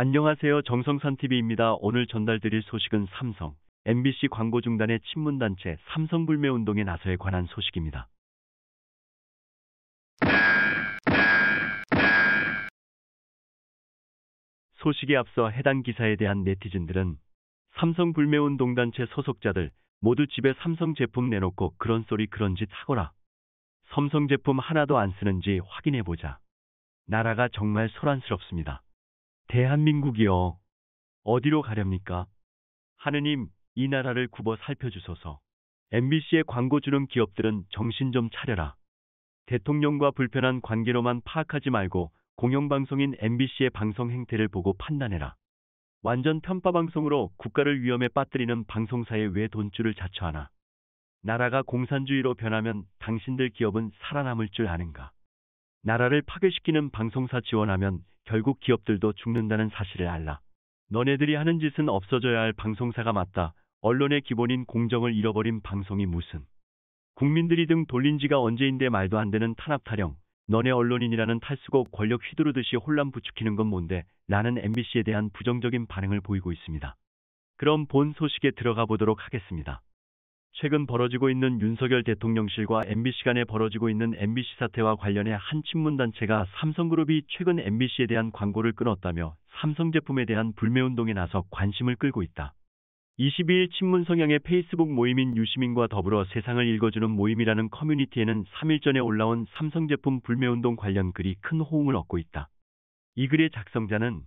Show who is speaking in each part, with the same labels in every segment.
Speaker 1: 안녕하세요. 정성산TV입니다. 오늘 전달드릴 소식은 삼성, MBC 광고 중단의 친문단체 삼성불매운동에 나서에 관한 소식입니다. 소식에 앞서 해당 기사에 대한 네티즌들은 삼성 불매운동단체 소속자들 모두 집에 삼성 제품 내놓고 그런 소리 그런 짓 하거라. 삼성 제품 하나도 안 쓰는지 확인해보자. 나라가 정말 소란스럽습니다. 대한민국이요. 어디로 가렵니까? 하느님, 이 나라를 굽어 살펴주소서. MBC에 광고 주는 기업들은 정신 좀 차려라. 대통령과 불편한 관계로만 파악하지 말고 공영방송인 MBC의 방송 행태를 보고 판단해라. 완전 편파 방송으로 국가를 위험에 빠뜨리는 방송사에 왜 돈줄을 자처하나? 나라가 공산주의로 변하면 당신들 기업은 살아남을 줄 아는가? 나라를 파괴시키는 방송사 지원하면 결국 기업들도 죽는다는 사실을 알라. 너네들이 하는 짓은 없어져야 할 방송사가 맞다. 언론의 기본인 공정을 잃어버린 방송이 무슨. 국민들이 등 돌린 지가 언제인데 말도 안 되는 탄압 타령. 너네 언론인이라는 탈수고 권력 휘두르듯이 혼란 부추기는 건 뭔데? 라는 MBC에 대한 부정적인 반응을 보이고 있습니다. 그럼 본 소식에 들어가 보도록 하겠습니다. 최근 벌어지고 있는 윤석열 대통령실과 MBC 간에 벌어지고 있는 MBC 사태와 관련해 한 친문단체가 삼성그룹이 최근 MBC에 대한 광고를 끊었다며 삼성 제품에 대한 불매운동에 나서 관심을 끌고 있다. 22일 친문 성향의 페이스북 모임인 유시민과 더불어 세상을 읽어주는 모임이라는 커뮤니티에는 3일 전에 올라온 삼성 제품 불매운동 관련 글이 큰 호응을 얻고 있다. 이 글의 작성자는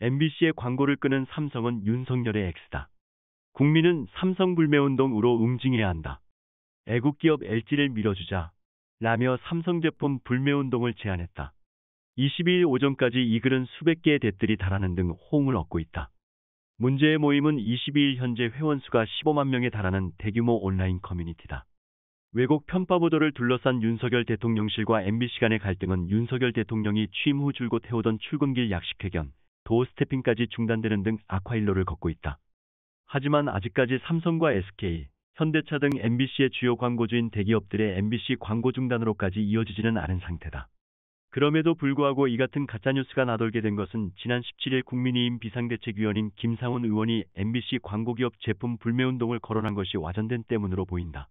Speaker 1: MBC의 광고를 끄는 삼성은 윤석열의 X다. 국민은 삼성 불매운동으로 응징해야 한다. 애국기업 LG를 밀어주자. 라며 삼성 제품 불매운동을 제안했다. 22일 오전까지 이 글은 수백 개의 댓글이 달하는 등 호응을 얻고 있다. 문제의 모임은 22일 현재 회원수가 15만 명에 달하는 대규모 온라인 커뮤니티다. 왜곡 편파 보도를 둘러싼 윤석열 대통령실과 MBC 간의 갈등은 윤석열 대통령이 취임 후 줄곧 해오던 출근길 약식 회견, 도어 스태핑까지 중단되는 등 악화일로를 걷고 있다. 하지만 아직까지 삼성과 SK, 현대차 등 MBC의 주요 광고주인 대기업들의 MBC 광고 중단으로까지 이어지지는 않은 상태다. 그럼에도 불구하고 이 같은 가짜뉴스가 나돌게 된 것은 지난 17일 국민의힘 비상대책위원인 김상훈 의원이 MBC 광고기업 제품 불매운동을 거론한 것이 와전된 때문으로 보인다.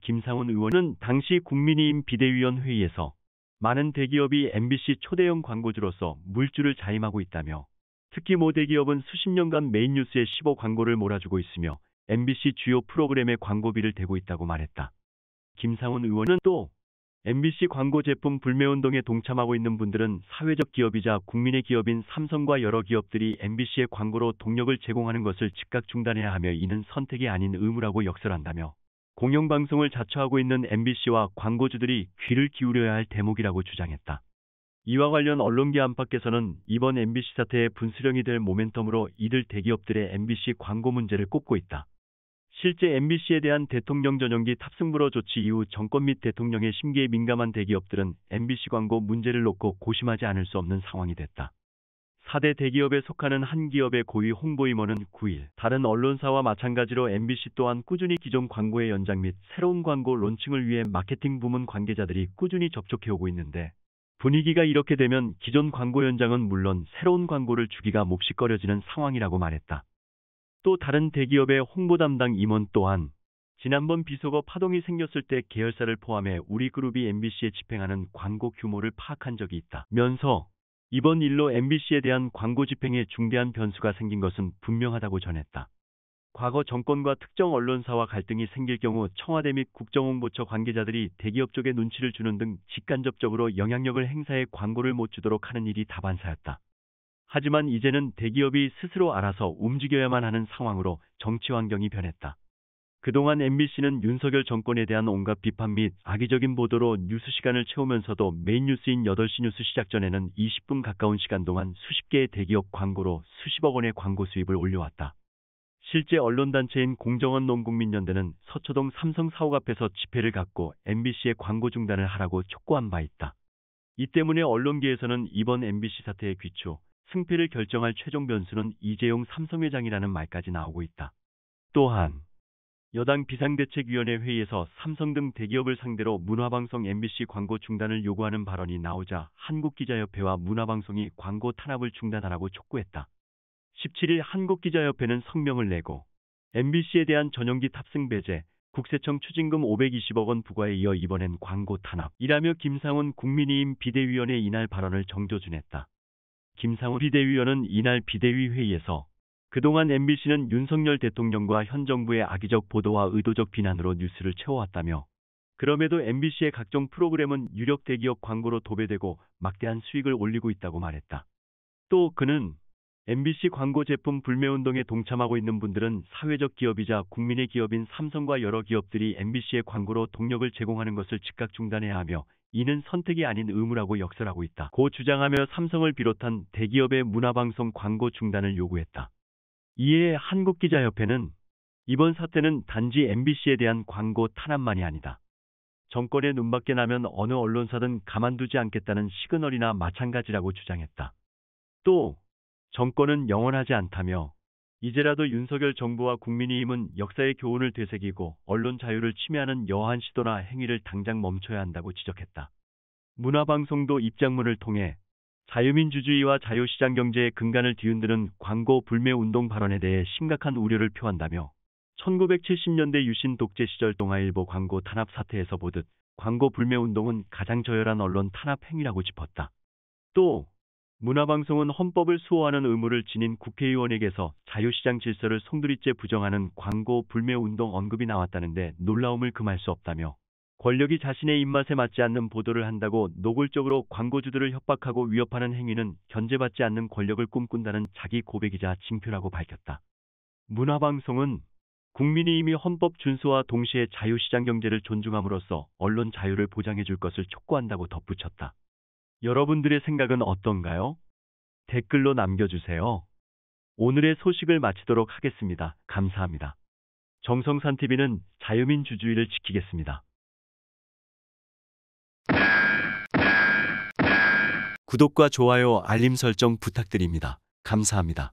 Speaker 1: 김상훈 의원은 당시 국민의힘 비대위원 회의에서 많은 대기업이 MBC 초대형 광고주로서 물줄을 자임하고 있다며 특히 모 대기업은 수십 년간 메인 뉴스에 15 광고를 몰아주고 있으며 MBC 주요 프로그램에 광고비를 대고 있다고 말했다. 김상훈 의원은 또 MBC 광고 제품 불매운동에 동참하고 있는 분들은 사회적 기업이자 국민의 기업인 삼성과 여러 기업들이 MBC의 광고로 동력을 제공하는 것을 즉각 중단해야 하며 이는 선택이 아닌 의무라고 역설한다며 공영방송을 자처하고 있는 MBC와 광고주들이 귀를 기울여야 할 대목이라고 주장했다. 이와 관련 언론계 안팎에서는 이번 MBC 사태의 분수령이 될 모멘텀으로 이들 대기업들의 MBC 광고 문제를 꼽고 있다. 실제 MBC에 대한 대통령 전용기 탑승불허 조치 이후 정권 및 대통령의 심기에 민감한 대기업들은 MBC 광고 문제를 놓고 고심하지 않을 수 없는 상황이 됐다. 4대 대기업에 속하는 한 기업의 고위 홍보임원은 9일 다른 언론사와 마찬가지로 MBC 또한 꾸준히 기존 광고의 연장 및 새로운 광고 론칭을 위해 마케팅 부문 관계자들이 꾸준히 접촉해오고 있는데 분위기가 이렇게 되면 기존 광고 연장은 물론 새로운 광고를 주기가 몹시 꺼려지는 상황이라고 말했다. 또 다른 대기업의 홍보 담당 임원 또한 지난번 비속어 파동이 생겼을 때 계열사를 포함해 우리 그룹이 MBC에 집행하는 광고 규모를 파악한 적이 있다. 면서 이번 일로 MBC에 대한 광고 집행에 중대한 변수가 생긴 것은 분명하다고 전했다. 과거 정권과 특정 언론사와 갈등이 생길 경우 청와대 및 국정홍보처 관계자들이 대기업 쪽에 눈치를 주는 등 직간접적으로 영향력을 행사해 광고를 못 주도록 하는 일이 다반사였다. 하지만 이제는 대기업이 스스로 알아서 움직여야만 하는 상황으로 정치 환경이 변했다. 그동안 MBC는 윤석열 정권에 대한 온갖 비판 및 악의적인 보도로 뉴스 시간을 채우면서도 메인 뉴스인 8시 뉴스 시작 전에는 20분 가까운 시간 동안 수십 개의 대기업 광고로 수십억 원의 광고 수입을 올려왔다. 실제 언론단체인 공정언론국민연대는 서초동 삼성 사옥 앞에서 집회를 갖고 MBC의 광고 중단을 하라고 촉구한 바 있다. 이 때문에 언론계에서는 이번 MBC 사태의 귀추, 승패를 결정할 최종 변수는 이재용 삼성회장이라는 말까지 나오고 있다. 또한 여당 비상대책위원회 회의에서 삼성 등 대기업을 상대로 문화방송 MBC 광고 중단을 요구하는 발언이 나오자 한국기자협회와 문화방송이 광고 탄압을 중단하라고 촉구했다. 17일 한국기자협회는 성명을 내고 MBC에 대한 전용기 탑승 배제, 국세청 추징금 520억 원 부과에 이어 이번엔 광고 탄압이라며 김상훈 국민의힘 비대위원의 이날 발언을 정조준했다. 김상훈 비대위원은 이날 비대위 회의에서 그동안 MBC는 윤석열 대통령과 현 정부의 악의적 보도와 의도적 비난으로 뉴스를 채워왔다며 그럼에도 MBC의 각종 프로그램은 유력 대기업 광고로 도배되고 막대한 수익을 올리고 있다고 말했다. 또 그는 MBC 광고 제품 불매운동에 동참하고 있는 분들은 사회적 기업이자 국민의 기업인 삼성과 여러 기업들이 MBC의 광고로 동력을 제공하는 것을 즉각 중단해야 하며 이는 선택이 아닌 의무라고 역설하고 있다. 고 주장하며 삼성을 비롯한 대기업의 문화방송 광고 중단을 요구했다. 이에 한국기자협회는 이번 사태는 단지 MBC에 대한 광고 탄압만이 아니다. 정권의 눈밖에 나면 어느 언론사든 가만두지 않겠다는 시그널이나 마찬가지라고 주장했다. 또 정권은 영원하지 않다며 이제라도 윤석열 정부와 국민의힘은 역사의 교훈을 되새기고 언론 자유를 침해하는 여한 시도나 행위를 당장 멈춰야 한다고 지적했다. 문화방송도 입장문을 통해 자유민주주의와 자유시장 경제의 근간을 뒤흔드는 광고 불매 운동 발언에 대해 심각한 우려를 표한다며 1970년대 유신 독재 시절 동아일보 광고 탄압 사태에서 보듯 광고 불매 운동은 가장 저열한 언론 탄압 행위라고 짚었다. 또 문화방송은 헌법을 수호하는 의무를 지닌 국회의원에게서 자유시장 질서를 송두리째 부정하는 광고 불매 운동 언급이 나왔다는데 놀라움을 금할 수 없다며 권력이 자신의 입맛에 맞지 않는 보도를 한다고 노골적으로 광고주들을 협박하고 위협하는 행위는 견제받지 않는 권력을 꿈꾼다는 자기 고백이자 징표라고 밝혔다. 문화방송은 국민의힘이 헌법 준수와 동시에 자유시장 경제를 존중함으로써 언론 자유를 보장해 줄 것을 촉구한다고 덧붙였다. 여러분들의 생각은 어떤가요? 댓글로 남겨주세요. 오늘의 소식을 마치도록 하겠습니다. 감사합니다. 정성산TV는 자유민 주주의를 지키겠습니다. 구독과 좋아요, 알림 설정 부탁드립니다. 감사합니다.